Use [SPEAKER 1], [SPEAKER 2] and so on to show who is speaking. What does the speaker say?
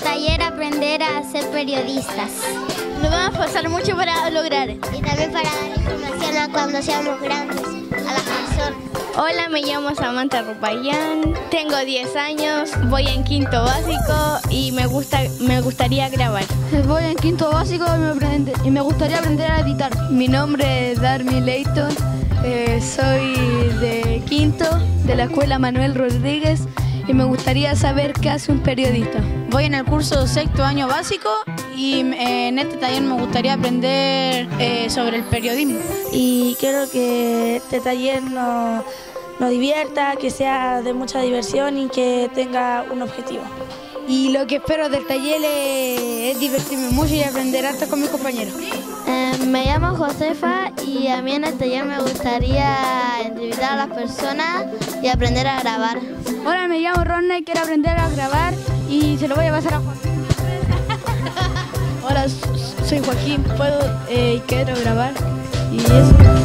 [SPEAKER 1] taller aprender a ser periodistas.
[SPEAKER 2] Nos vamos a esforzar mucho para lograr. Y
[SPEAKER 3] también para dar información a cuando seamos grandes, a las personas.
[SPEAKER 2] Hola, me llamo Samantha Rupayán, tengo 10 años, voy en quinto básico y me, gusta, me gustaría grabar.
[SPEAKER 4] Voy en quinto básico y me, gustaría aprender a editar. Mi nombre es Darmi Leighton, eh, soy de quinto, de la escuela Manuel Rodríguez y me gustaría saber qué hace un periodista. Voy en el curso sexto año básico y eh, en este taller me gustaría aprender eh, sobre el periodismo.
[SPEAKER 5] y quiero que este taller nos, nos divierta, que sea de mucha diversión y que tenga un objetivo.
[SPEAKER 4] Y lo que espero del taller es, es divertirme mucho y aprender harto con mis compañeros.
[SPEAKER 6] Eh, me llamo Josefa y a mí en el taller me gustaría entrevistar a las personas y aprender a grabar.
[SPEAKER 4] Hola, me llamo Ronna y quiero aprender a grabar y se lo voy a pasar a Juan. Hola, soy Joaquín, puedo eh, y quiero grabar y eso.